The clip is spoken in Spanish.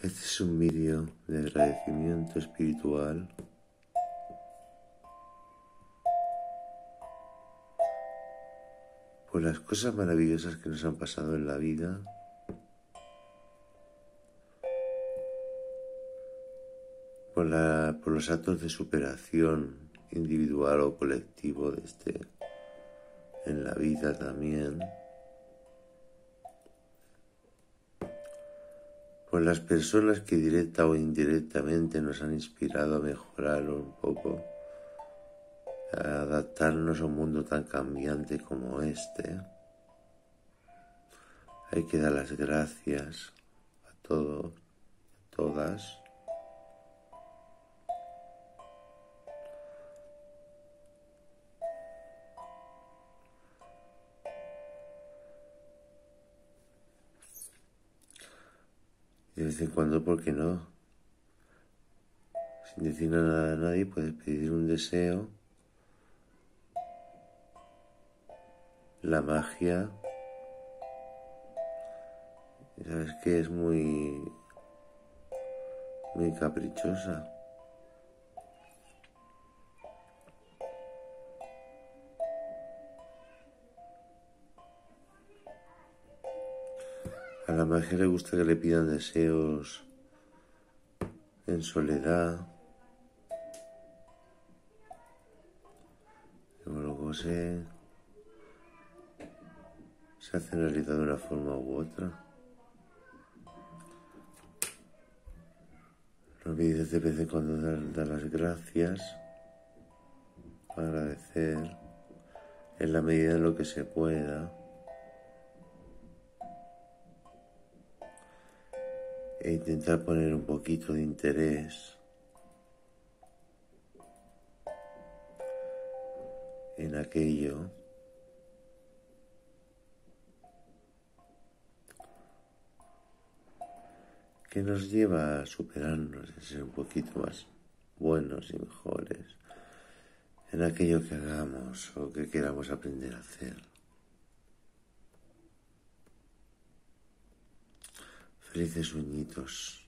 Este es un vídeo de agradecimiento espiritual por las cosas maravillosas que nos han pasado en la vida. Por, por los actos de superación individual o colectivo de este en la vida también. Por las personas que directa o indirectamente nos han inspirado a mejorar un poco, a adaptarnos a un mundo tan cambiante como este. Hay que dar las gracias a todos, a todas. De vez en cuando, ¿por qué no? Sin decir nada a nadie, puedes pedir un deseo. La magia, sabes que es muy, muy caprichosa. A la magia le gusta que le pidan deseos en soledad. Luego se, se hacen realidad de una forma u otra. No olvides de vez en cuando dar las gracias, agradecer en la medida de lo que se pueda. E intentar poner un poquito de interés en aquello que nos lleva a superarnos, a ser un poquito más buenos y mejores en aquello que hagamos o que queramos aprender a hacer. Felices sueñitos.